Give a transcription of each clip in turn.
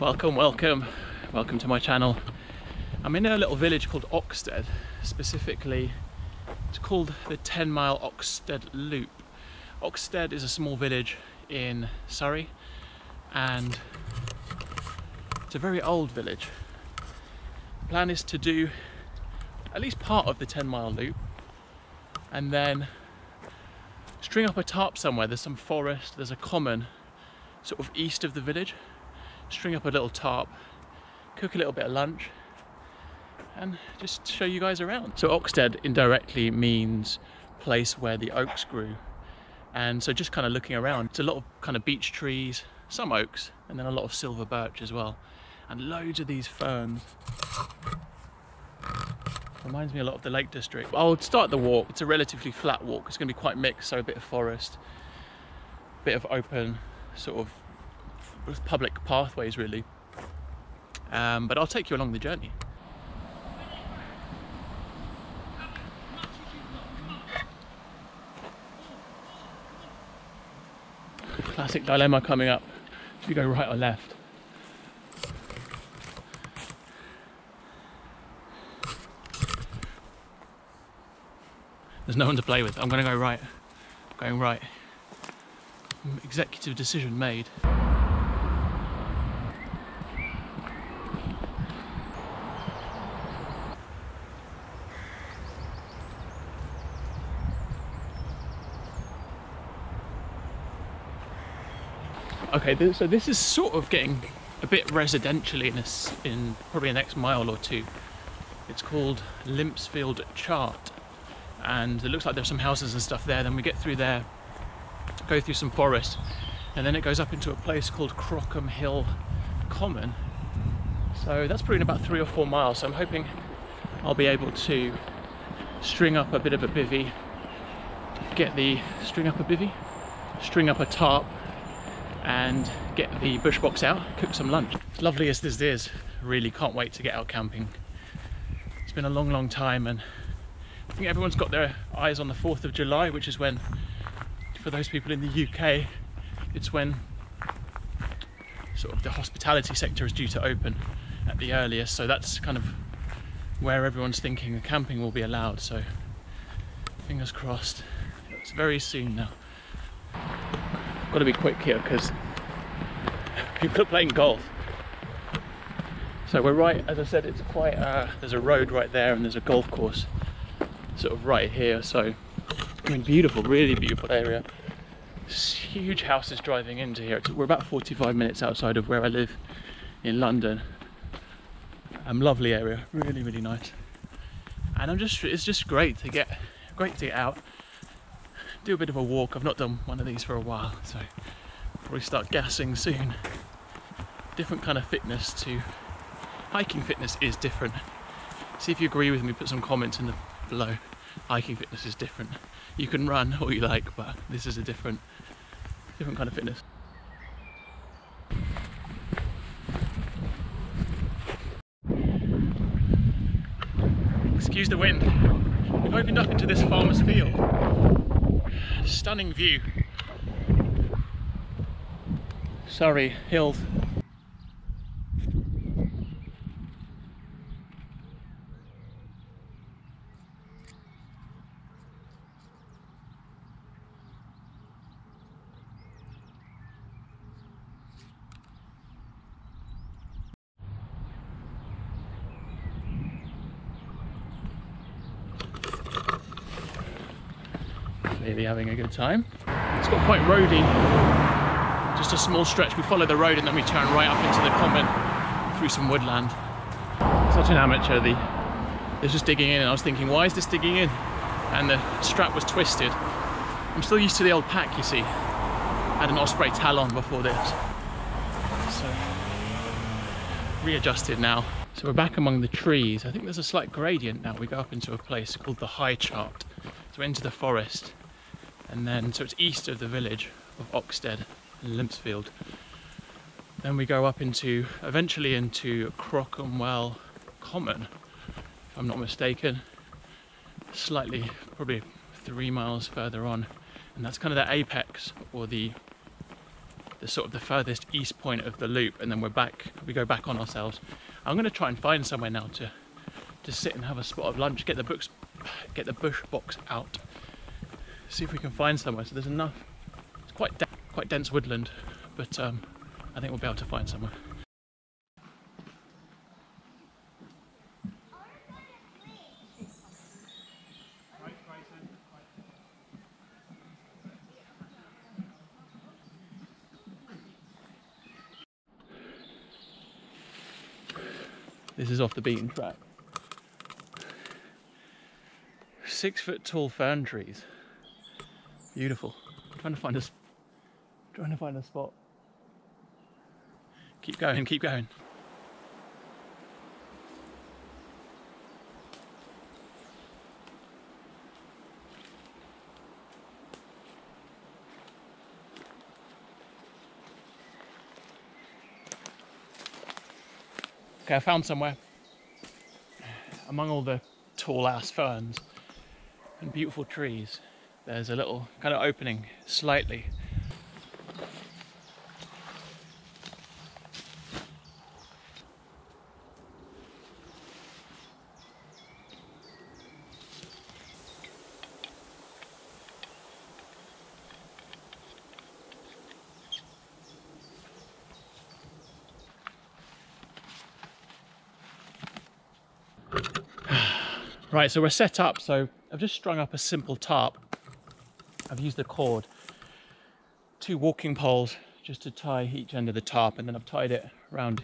Welcome, welcome, welcome to my channel. I'm in a little village called Oxted, specifically it's called the 10 mile Oxted Loop. Oxted is a small village in Surrey and it's a very old village. The plan is to do at least part of the 10 mile loop and then string up a tarp somewhere. There's some forest, there's a common sort of east of the village. String up a little tarp, cook a little bit of lunch and just show you guys around. So Oxted indirectly means place where the oaks grew. And so just kind of looking around, it's a lot of kind of beech trees, some oaks, and then a lot of silver birch as well. And loads of these ferns. Reminds me a lot of the Lake District. I'll start the walk. It's a relatively flat walk. It's going to be quite mixed, so a bit of forest, a bit of open, sort of public pathways really. Um, but I'll take you along the journey. Classic dilemma coming up. Should we go right or left? There's no one to play with. I'm going to go right. going right. Executive decision made. Okay, so this is sort of getting a bit residentially in, a, in probably the next mile or two. It's called Limpsfield Chart and it looks like there's some houses and stuff there. Then we get through there, go through some forest and then it goes up into a place called Crockham Hill Common. So that's probably in about three or four miles. So I'm hoping I'll be able to string up a bit of a bivy, get the, string up a bivy? String up a tarp and get the bush box out, cook some lunch. As lovely as this is, really can't wait to get out camping. It's been a long, long time and I think everyone's got their eyes on the 4th of July, which is when, for those people in the UK, it's when sort of the hospitality sector is due to open at the earliest. So that's kind of where everyone's thinking the camping will be allowed. So fingers crossed. It's very soon now got to be quick here because people are playing golf. So we're right, as I said, it's quite, uh, there's a road right there and there's a golf course sort of right here. So, I mean, beautiful, really beautiful area. This Huge houses driving into here. We're about 45 minutes outside of where I live in London. Um, lovely area, really, really nice. And I'm just, it's just great to get, great to get out do a bit of a walk. I've not done one of these for a while, so probably start gassing soon. Different kind of fitness to hiking fitness is different. See if you agree with me, put some comments in the below. Hiking fitness is different. You can run all you like, but this is a different different kind of fitness. Excuse the wind. We've opened up into this farmer's field stunning view. Sorry, hills. Clearly having a good time. It's got quite roady, just a small stretch. We follow the road and then we turn right up into the common through some woodland. Such an amateur, the, this was digging in and I was thinking, why is this digging in? And the strap was twisted. I'm still used to the old pack, you see. Had an Osprey Talon before this. So, readjusted now. So we're back among the trees. I think there's a slight gradient now. We go up into a place called the High Chart. So into the forest and then so it's east of the village of Oxted and Limpsfield. Then we go up into, eventually into Crockham Hill Common, if I'm not mistaken, slightly, probably three miles further on, and that's kind of the apex or the the sort of the furthest east point of the loop, and then we're back. We go back on ourselves. I'm going to try and find somewhere now to to sit and have a spot of lunch. Get the books, get the bush box out. See if we can find somewhere. So there's enough. It's quite quite dense woodland, but um, I think we'll be able to find somewhere. This is off the beaten track. Six foot tall fern trees. Beautiful. I'm trying to find a trying to find a spot. Keep going, keep going. Okay, I found somewhere among all the tall ass ferns and beautiful trees. There's a little kind of opening slightly. Right, so we're set up. So I've just strung up a simple tarp. I've used the cord, two walking poles just to tie each end of the tarp, and then I've tied it around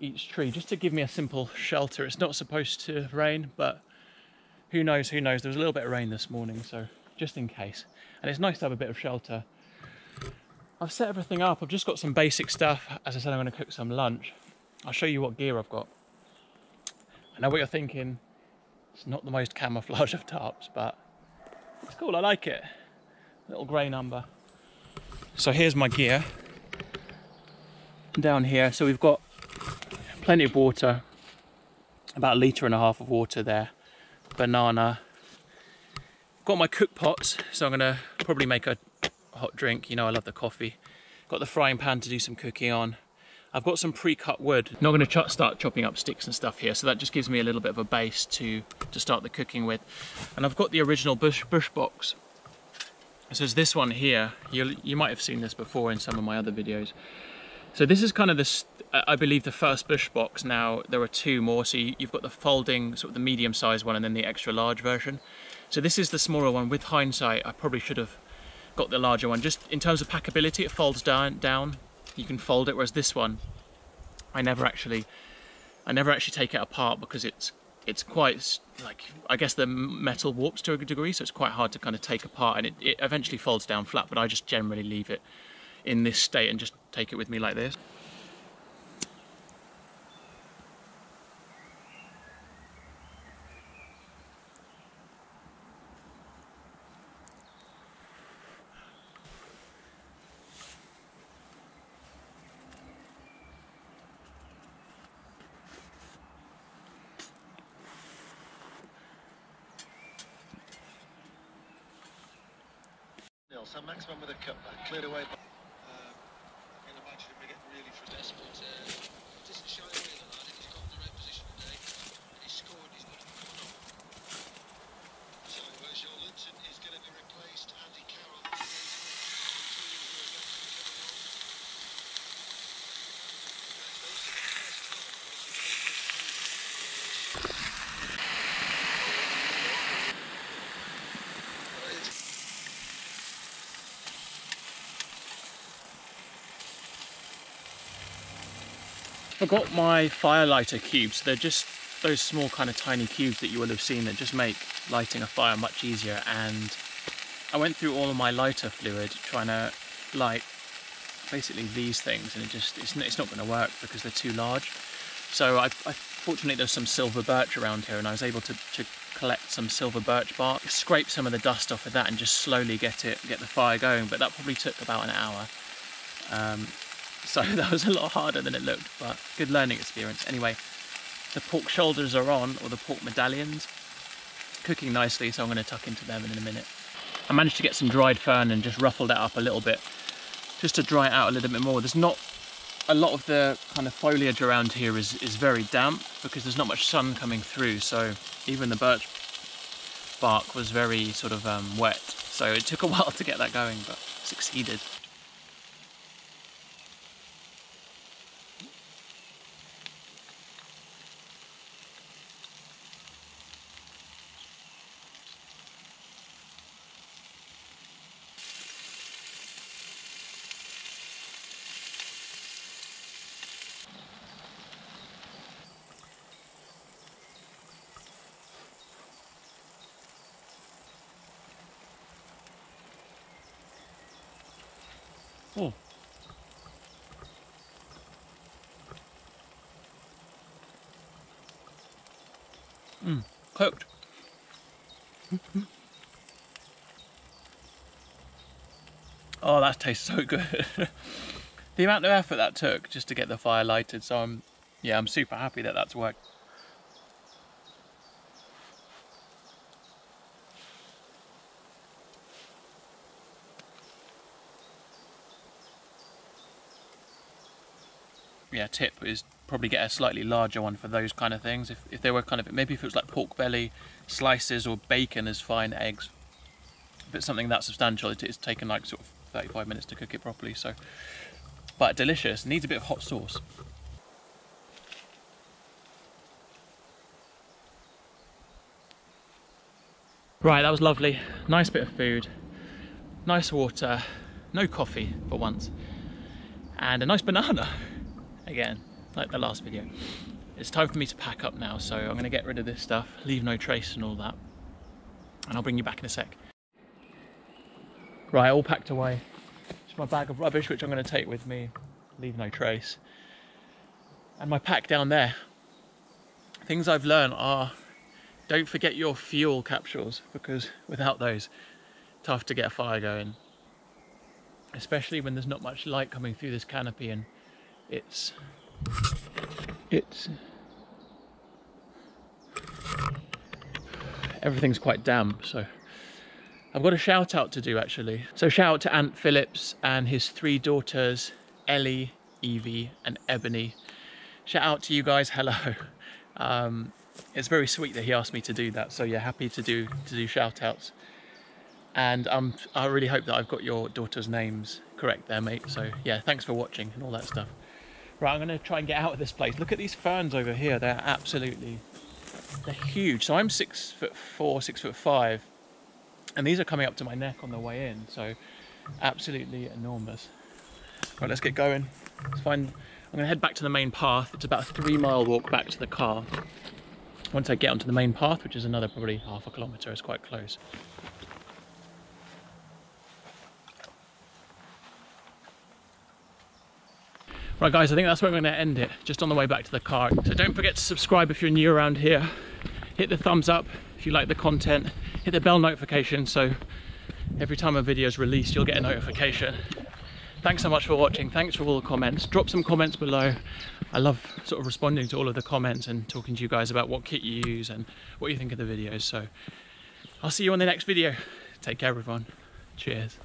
each tree just to give me a simple shelter. It's not supposed to rain, but who knows, who knows. There was a little bit of rain this morning, so just in case. And it's nice to have a bit of shelter. I've set everything up. I've just got some basic stuff. As I said, I'm going to cook some lunch. I'll show you what gear I've got. I know what you're thinking. It's not the most camouflage of tarps, but it's cool, I like it. Little grey number. So here's my gear. Down here, so we've got plenty of water, about a litre and a half of water there. Banana. Got my cook pots, so I'm gonna probably make a hot drink. You know I love the coffee. Got the frying pan to do some cooking on. I've got some pre-cut wood. Not going to ch start chopping up sticks and stuff here, so that just gives me a little bit of a base to, to start the cooking with. And I've got the original bush, bush box. So it's this one here. You, you might have seen this before in some of my other videos. So this is kind of this, I believe the first bush box. Now there are two more. So you, you've got the folding, sort of the medium sized one and then the extra large version. So this is the smaller one. With hindsight, I probably should have got the larger one. Just in terms of packability, it folds down, down you can fold it whereas this one I never actually I never actually take it apart because it's it's quite like I guess the metal warps to a degree so it's quite hard to kind of take apart and it, it eventually folds down flat but I just generally leave it in this state and just take it with me like this So maximum with a cutback, cleared away. By, uh, I can imagine him getting really frustrated. But, uh, it doesn't shy away the lad if he's got the right position today. And he's scored, he's got So where's your Linton is going to be replaced. Andy Carroll I got my fire lighter cubes. They're just those small kind of tiny cubes that you will have seen that just make lighting a fire much easier. And I went through all of my lighter fluid trying to light basically these things and it just it's, it's not going to work because they're too large. So I, I fortunately there's some silver birch around here and I was able to, to collect some silver birch bark, scrape some of the dust off of that and just slowly get it get the fire going. But that probably took about an hour. Um, so that was a lot harder than it looked, but good learning experience. Anyway, the pork shoulders are on, or the pork medallions, cooking nicely, so I'm going to tuck into them in a minute. I managed to get some dried fern and just ruffled it up a little bit just to dry it out a little bit more. There's not a lot of the kind of foliage around here is, is very damp because there's not much sun coming through so even the birch bark was very sort of um, wet so it took a while to get that going but succeeded. Oh. Mm, cooked. oh, that tastes so good. the amount of effort that took just to get the fire lighted, so I'm, yeah, I'm super happy that that's worked. Yeah, tip is probably get a slightly larger one for those kind of things. If, if they were kind of, maybe if it was like pork belly, slices or bacon is fine, eggs. It's something that substantial, it, it's taken like sort of 35 minutes to cook it properly, so. But delicious, needs a bit of hot sauce. Right, that was lovely. Nice bit of food, nice water, no coffee for once, and a nice banana again, like the last video. It's time for me to pack up now, so I'm gonna get rid of this stuff, leave no trace and all that. And I'll bring you back in a sec. Right, all packed away. It's my bag of rubbish, which I'm gonna take with me, leave no trace. And my pack down there. Things I've learned are, don't forget your fuel capsules, because without those, tough to get a fire going. Especially when there's not much light coming through this canopy and it's it's everything's quite damp so I've got a shout out to do actually. So shout out to Ant Phillips and his three daughters Ellie Evie and Ebony. Shout out to you guys. Hello. Um, it's very sweet that he asked me to do that so yeah happy to do to do shout outs. And um, I really hope that I've got your daughters names correct there mate. So yeah thanks for watching and all that stuff Right, I'm going to try and get out of this place. Look at these ferns over here. They're absolutely, they're huge. So I'm six foot four, six foot five, and these are coming up to my neck on the way in. So absolutely enormous. Right, let's get going. Let's find, I'm going to head back to the main path. It's about a three mile walk back to the car. Once I get onto the main path, which is another probably half a kilometre, it's quite close. Right guys, I think that's where I'm going to end it, just on the way back to the car. So don't forget to subscribe if you're new around here. Hit the thumbs up if you like the content. Hit the bell notification so every time a video is released you'll get a notification. Thanks so much for watching. Thanks for all the comments. Drop some comments below. I love sort of responding to all of the comments and talking to you guys about what kit you use and what you think of the videos. So I'll see you on the next video. Take care everyone. Cheers.